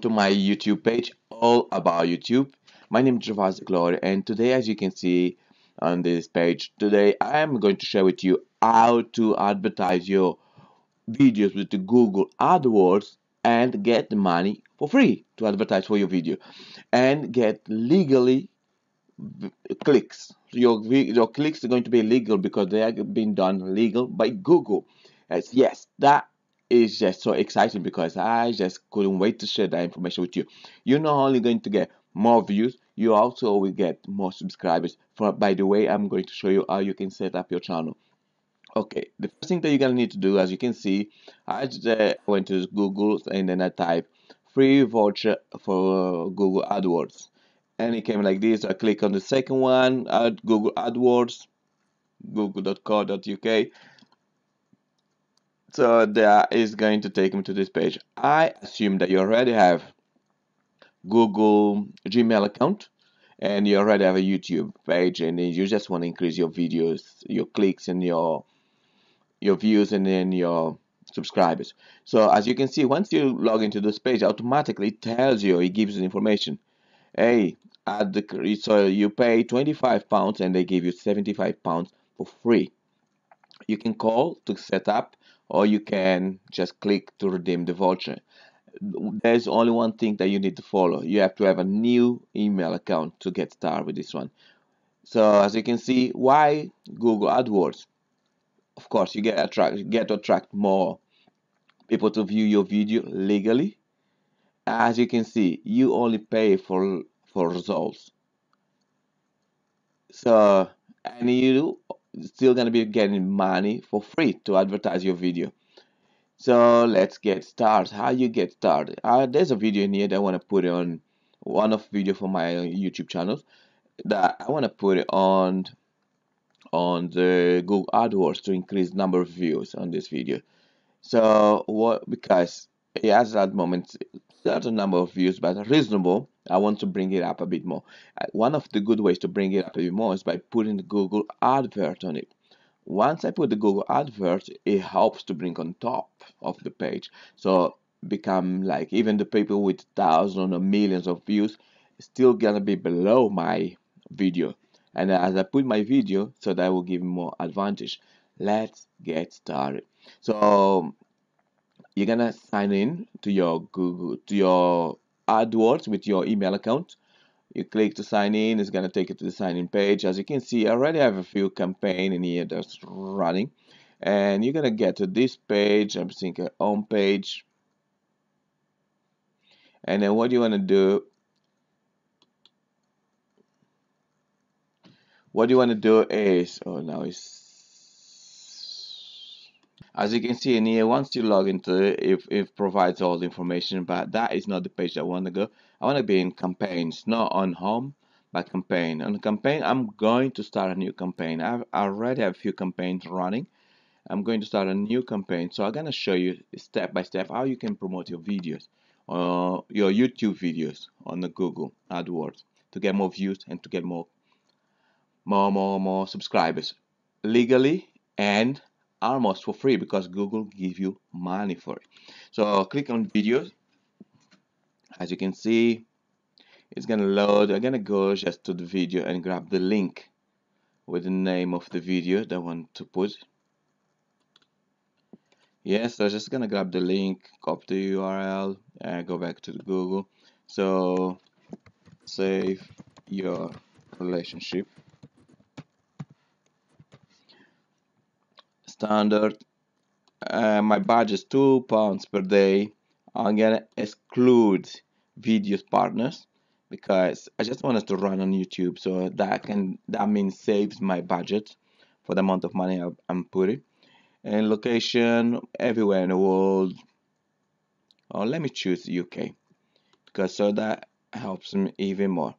to my YouTube page all about YouTube. My name is Gervais Glory and today as you can see on this page today I am going to share with you how to advertise your videos with the Google AdWords and get money for free to advertise for your video and get legally clicks. Your your clicks are going to be legal because they are being done legal by Google. As yes, that is just so exciting because I just couldn't wait to share that information with you. You're not only going to get more views, you also will get more subscribers. For by the way, I'm going to show you how you can set up your channel. Okay, the first thing that you're gonna need to do, as you can see, I just uh, went to Google and then I type free voucher for Google AdWords, and it came like this. I click on the second one, add Google AdWords, google.co.uk so that is going to take me to this page. I assume that you already have Google Gmail account and you already have a YouTube page and you just want to increase your videos your clicks and your your views and then your subscribers. So as you can see once you log into this page automatically it tells you it gives you information. Hey at the so you pay 25 pounds and they give you 75 pounds for free. You can call to set up or you can just click to redeem the voucher. There's only one thing that you need to follow. You have to have a new email account to get started with this one. So as you can see why google adwords? Of course you get attract get to attract more people to view your video legally. As you can see you only pay for for results. So and you still gonna be getting money for free to advertise your video. So let's get started. How you get started? Uh, there's a video in here that I want to put on one of video for my YouTube channels that I want to put it on on the Google AdWords to increase number of views on this video. So what because it has at the moment certain number of views but reasonable I want to bring it up a bit more. Uh, one of the good ways to bring it up a bit more is by putting the Google advert on it. Once I put the Google advert, it helps to bring on top of the page. So become like even the people with thousands or millions of views still gonna be below my video. And as I put my video, so that will give more advantage. Let's get started. So you're gonna sign in to your Google to your AdWords with your email account. You click to sign in, it's going to take you to the sign in page. As you can see, I already have a few campaign in here that's running. And you're going to get to this page, I'm thinking home page. And then what you want to do, what you want to do is, oh now it's as you can see in here once you log into it it, it provides all the information but that is not the page I want to go. I want to be in campaigns not on home but campaign. On campaign I'm going to start a new campaign. I've, I already have a few campaigns running. I'm going to start a new campaign so I'm gonna show you step by step how you can promote your videos uh, your YouTube videos on the Google AdWords to get more views and to get more more more more subscribers legally and almost for free because Google give you money for it. So click on videos. As you can see it's gonna load. I'm gonna go just to the video and grab the link with the name of the video that I want to put. Yes so I'm just gonna grab the link copy the URL and go back to Google. So save your relationship standard uh, my budget is two pounds per day. I'm gonna exclude videos partners because I just wanted to run on YouTube so that can that means saves my budget for the amount of money I'm putting. And location everywhere in the world. Oh let me choose UK because so that helps me even more.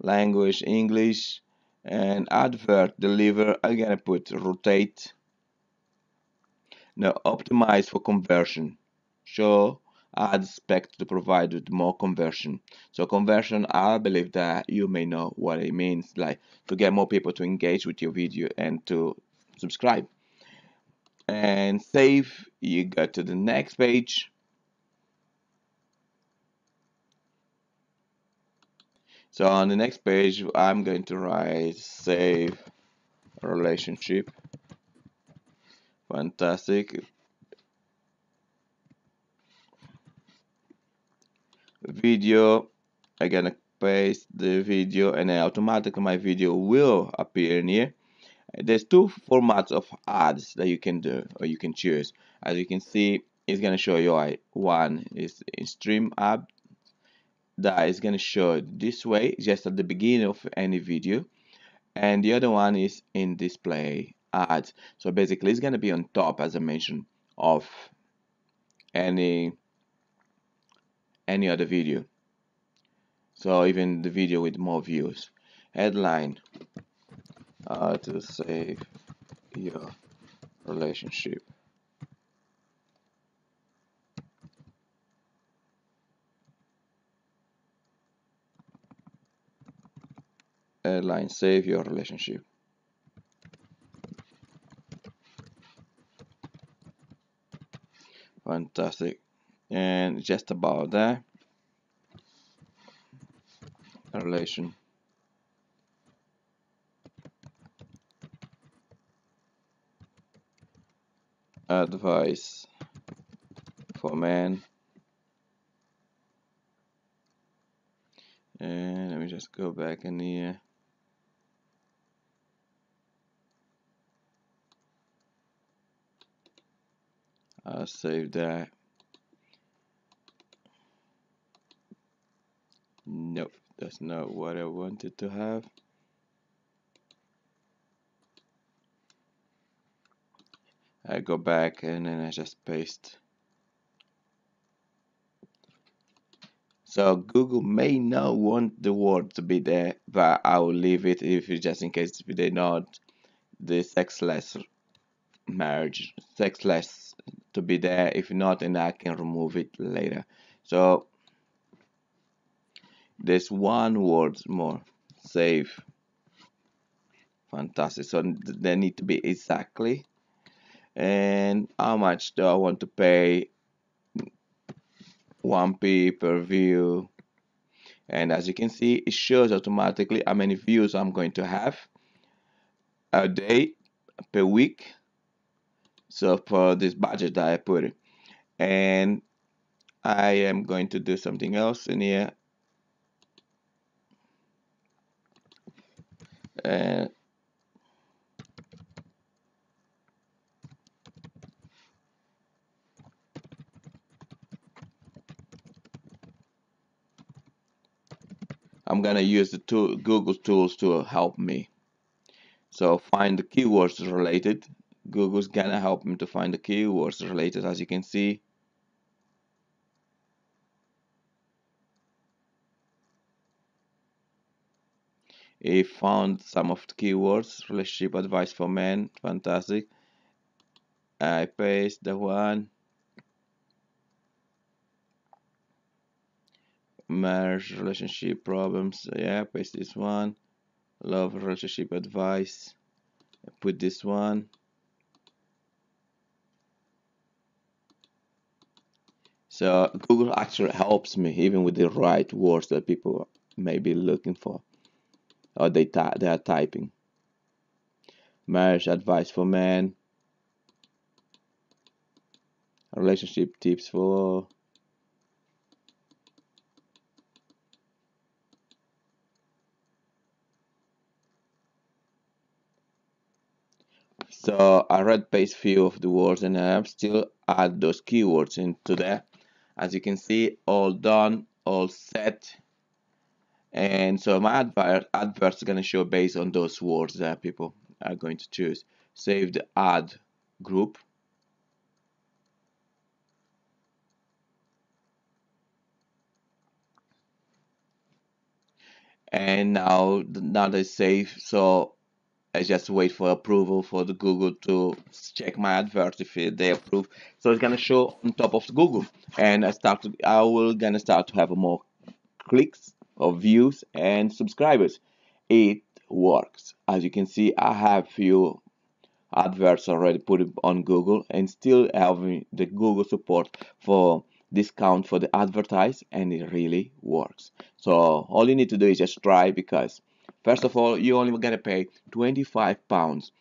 Language English and advert deliver I'm gonna put rotate now optimize for conversion. Show ads expect to provide with more conversion. So conversion, I believe that you may know what it means, like to get more people to engage with your video and to subscribe. And save, you go to the next page. so on the next page I'm going to write save relationship fantastic. Video I'm gonna paste the video and then automatically my video will appear in here. There's two formats of ads that you can do or you can choose. As you can see it's to show you one is in stream app that is going to show this way just at the beginning of any video and the other one is in display ads. So basically it's going to be on top as I mentioned of any any other video. So even the video with more views. Headline how to save your relationship. Headline save your relationship fantastic. And just about that relation advice for men. And let me just go back in here I'll save that. Nope that's not what I wanted to have. I go back and then I just paste. So Google may not want the word to be there but I will leave it if just in case they not. The sexless marriage sexless to be there. If not then I can remove it later. So there's one word more. Save. Fantastic. So they need to be exactly. And how much do I want to pay? 1p per view. And as you can see it shows automatically how many views I'm going to have a day per week so for this budget that I put it and I am going to do something else in here I'm gonna use the tool, Google tools to help me. So find the keywords related. Google's gonna help me to find the keywords related as you can see. He found some of the keywords, relationship advice for men, fantastic. I paste the one marriage relationship problems yeah paste this one love relationship advice put this one so Google actually helps me even with the right words that people may be looking for or they, they are typing. Marriage advice for men. Relationship tips for so I read paste few of the words and I have still add those keywords into there as you can see all done all set. And so my advert adverts are going to show based on those words that people are going to choose. Save the ad group. And now now they save so I just wait for approval for the Google to check my advert if they approve. So it's gonna show on top of Google, and I start to I will gonna start to have more clicks or views and subscribers. It works. As you can see, I have few adverts already put on Google and still having the Google support for discount for the advertise and it really works so all you need to do is just try because first of all you only gonna pay 25 pounds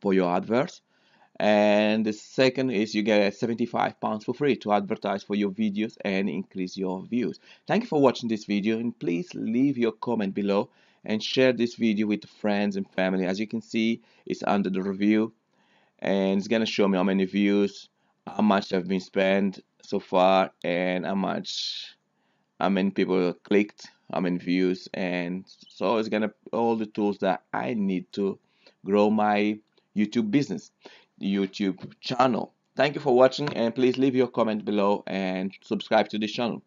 for your adverts. And the second is you get 75 pounds for free to advertise for your videos and increase your views. Thank you for watching this video and please leave your comment below and share this video with friends and family. As you can see it's under the review and it's gonna show me how many views how much have been spent so far and how much how many people clicked how many views and so it's gonna all the tools that I need to grow my YouTube business YouTube channel. Thank you for watching and please leave your comment below and subscribe to this channel